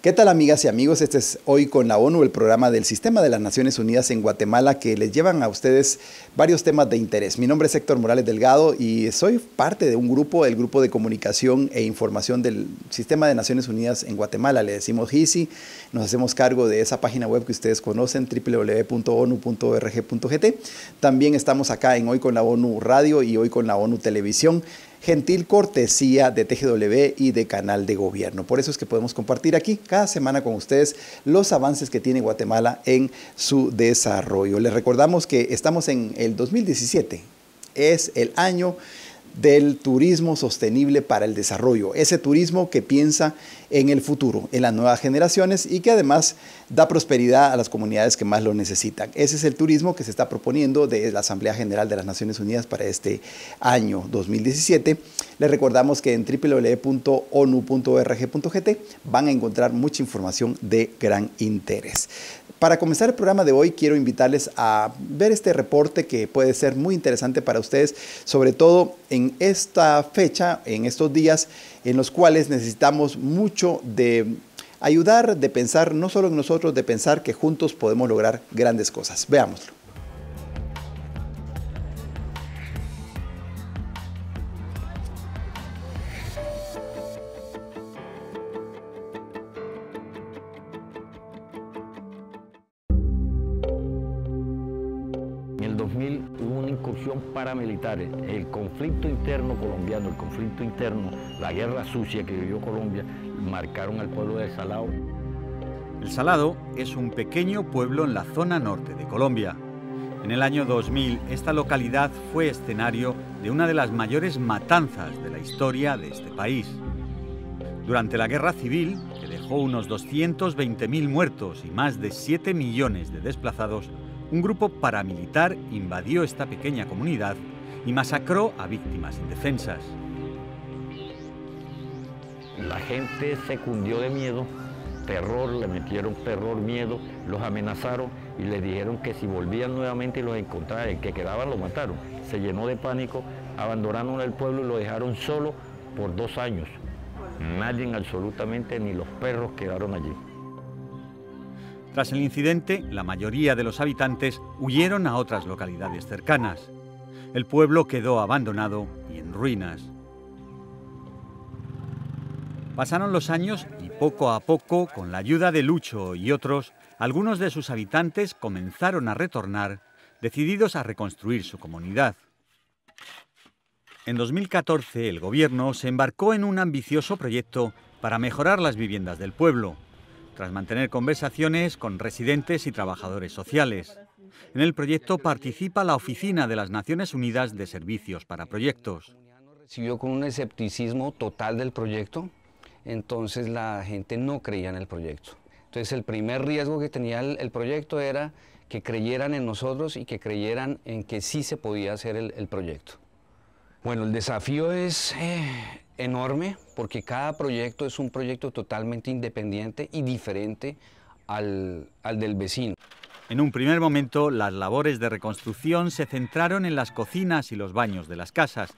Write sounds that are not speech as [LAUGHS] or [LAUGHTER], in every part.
¿Qué tal amigas y amigos? Este es Hoy con la ONU, el programa del Sistema de las Naciones Unidas en Guatemala que les llevan a ustedes varios temas de interés. Mi nombre es Héctor Morales Delgado y soy parte de un grupo, el Grupo de Comunicación e Información del Sistema de Naciones Unidas en Guatemala. Le decimos GISI, nos hacemos cargo de esa página web que ustedes conocen, www.onu.org.gt. También estamos acá en Hoy con la ONU Radio y Hoy con la ONU Televisión gentil cortesía de TGW y de Canal de Gobierno. Por eso es que podemos compartir aquí cada semana con ustedes los avances que tiene Guatemala en su desarrollo. Les recordamos que estamos en el 2017, es el año del turismo sostenible para el desarrollo, ese turismo que piensa en el futuro, en las nuevas generaciones y que además da prosperidad a las comunidades que más lo necesitan. Ese es el turismo que se está proponiendo de la Asamblea General de las Naciones Unidas para este año 2017. Les recordamos que en www.onu.org.gt van a encontrar mucha información de gran interés. Para comenzar el programa de hoy, quiero invitarles a ver este reporte que puede ser muy interesante para ustedes, sobre todo en esta fecha, en estos días en los cuales necesitamos mucho de ayudar, de pensar no solo en nosotros, de pensar que juntos podemos lograr grandes cosas. Veámoslo. En el 2000 hubo una incursión paramilitar. El conflicto interno colombiano, el conflicto interno, la guerra sucia que vivió Colombia, marcaron al pueblo de Salado. El Salado es un pequeño pueblo en la zona norte de Colombia. En el año 2000, esta localidad fue escenario de una de las mayores matanzas de la historia de este país. Durante la guerra civil, que dejó unos 220.000 muertos y más de 7 millones de desplazados, un grupo paramilitar invadió esta pequeña comunidad y masacró a víctimas indefensas. La gente se cundió de miedo, terror, le metieron terror, miedo, los amenazaron y les dijeron que si volvían nuevamente y los encontraban, el que quedaba lo mataron. Se llenó de pánico, abandonaron el pueblo y lo dejaron solo por dos años. Nadie absolutamente, ni los perros quedaron allí. Tras el incidente, la mayoría de los habitantes huyeron a otras localidades cercanas. El pueblo quedó abandonado y en ruinas. Pasaron los años y poco a poco, con la ayuda de Lucho y otros, algunos de sus habitantes comenzaron a retornar, decididos a reconstruir su comunidad. En 2014, el gobierno se embarcó en un ambicioso proyecto para mejorar las viviendas del pueblo, tras mantener conversaciones con residentes y trabajadores sociales. En el proyecto participa la Oficina de las Naciones Unidas de Servicios para Proyectos. Recibió con un escepticismo total del proyecto, entonces la gente no creía en el proyecto. Entonces el primer riesgo que tenía el, proyecto era que creyeran en nosotros y que creyeran en que sí se podía hacer el, el proyecto. Bueno, el desafío es eh, enorme porque cada proyecto es un proyecto totalmente independiente y diferente al, al del vecino. En un primer momento, las labores de reconstrucción se centraron en las cocinas y los baños de las casas,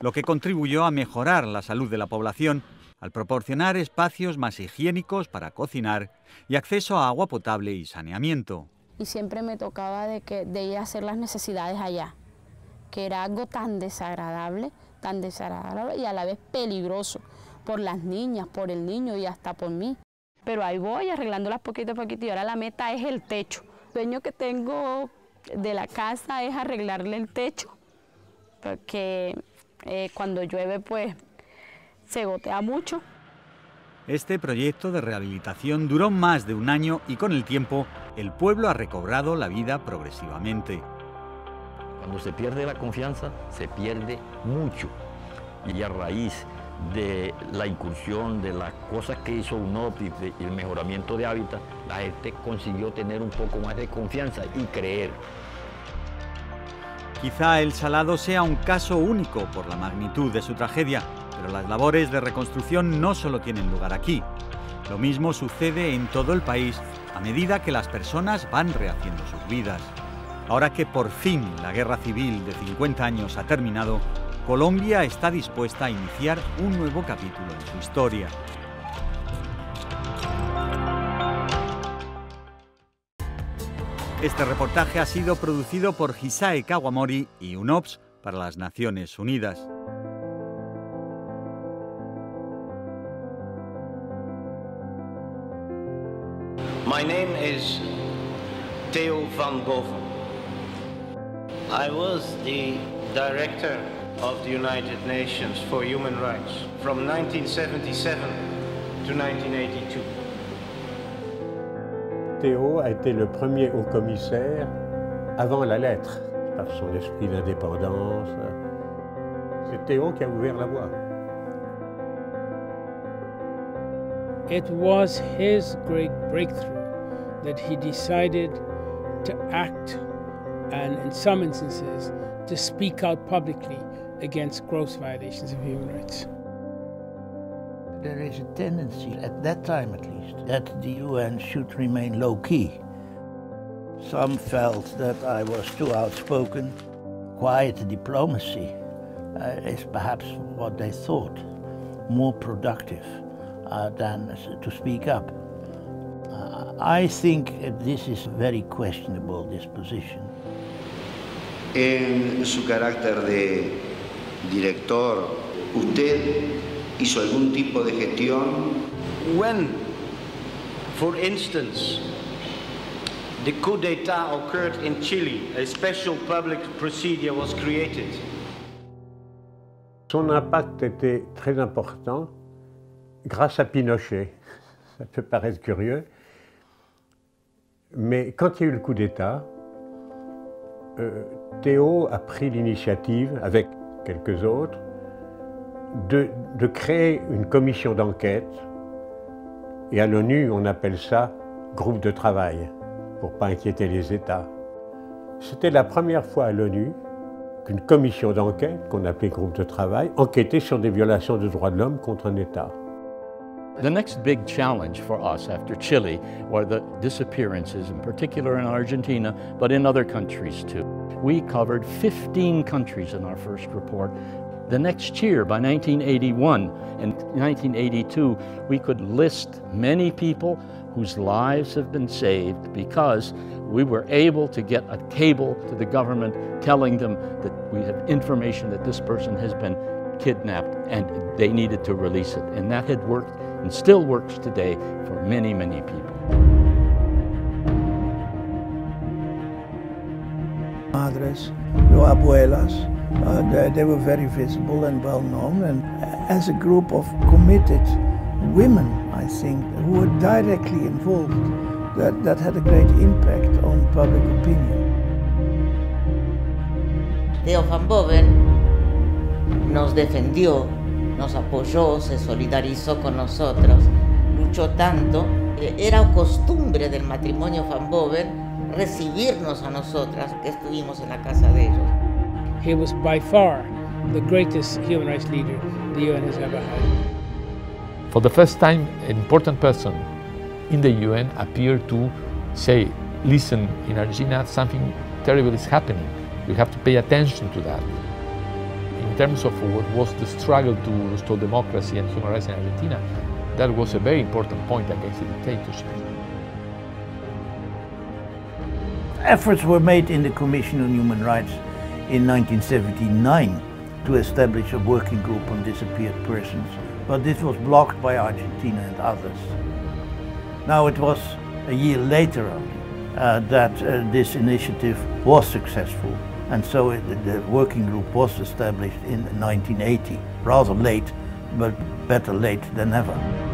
lo que contribuyó a mejorar la salud de la población al proporcionar espacios más higiénicos para cocinar y acceso a agua potable y saneamiento. Y siempre me tocaba de, que, de ir a hacer las necesidades allá, que era algo tan desagradable, tan desagradable y a la vez peligroso por las niñas, por el niño y hasta por mí. Pero ahí voy arreglándolas poquito a poquito y ahora la meta es el techo. El sueño que tengo de la casa es arreglarle el techo, porque eh, cuando llueve pues se gotea mucho. Este proyecto de rehabilitación duró más de un año y con el tiempo el pueblo ha recobrado la vida progresivamente. Cuando se pierde la confianza, se pierde mucho. Y a raíz de la incursión, de las cosas que hizo UNOP y, el mejoramiento de hábitat, la gente consiguió tener un poco más de confianza y creer. Quizá el Salado sea un caso único por la magnitud de su tragedia, pero las labores de reconstrucción no solo tienen lugar aquí. Lo mismo sucede en todo el país a medida que las personas van rehaciendo sus vidas. Ahora que por fin la guerra civil de 50 años ha terminado, Colombia está dispuesta a iniciar un nuevo capítulo en su historia. Este reportaje ha sido producido por Hisae Kawamori y UNOPS para las Naciones Unidas. My name is Theo van Boven. I was the director of the United Nations for Human Rights from 1977 to 1982. Théo a été le premier haut commissaire avant la lettre, par son esprit d'indépendance. C'est Théo qui a ouvert la voie. It was his great breakthrough that he decided to act and, in some instances, to speak out publicly against gross violations of human rights. There is a tendency, at that time at least, that the UN should remain low key. Some felt that I was too outspoken. Quiet diplomacy uh, is perhaps what they thought more productive uh, than to speak up. Uh, I think this is very questionable, this position. En su carácter de director, ¿usted hizo algún tipo de gestión? When, for instance, the coup d'etat occurred in Chile, a special public procedure was created. Son impact était très important grâce à Pinochet. [LAUGHS] Ça peut paraître curieux, mais quand il y a eu le coup d'État, euh, Théo a pris l'initiative, avec quelques autres, de, créer une commission d'enquête. Et à l'ONU, on appelle ça groupe de travail, pour pas inquiéter les États. C'était la première fois à l'ONU qu'une commission d'enquête, qu'on appelait groupe de travail, enquêtait sur des violations de droits de l'homme contre un État. The next big challenge for us after Chile were the disappearances, in particular in Argentina, but in other countries too. We covered 15 countries in our first report. The next year, by 1981 and 1982, we could list many people whose lives have been saved because we were able to get a cable to the government telling them that we have information that this person has been kidnapped and they needed to release it. And that had worked and still works today for many, many people. Madres, no abuelas, uh, they, they, were very visible and well known, and as a group of committed women, I think, who were directly involved, that, that had a great impact on public opinion. Theo van Boven nos defendió nos apoyó, se solidarizó con nosotros, luchó tanto. Era costumbre del matrimonio Van Boven recibirnos a nosotras que estuvimos en la casa de ellos. He was by far the greatest human rights leader the UN has ever had. For the first time, an important person in the UN appeared to say, listen, in Argentina something terrible is happening. We have to pay attention to that terms of what was the struggle to restore democracy and human rights in Argentina, that was a very important point against the dictatorship. Efforts were made in the Commission on Human Rights in 1979 to establish a working group on disappeared persons, but this was blocked by Argentina and others. Now it was a year later uh, that uh, this initiative was successful and so it, the working group was established in 1980, rather late, but better late than never.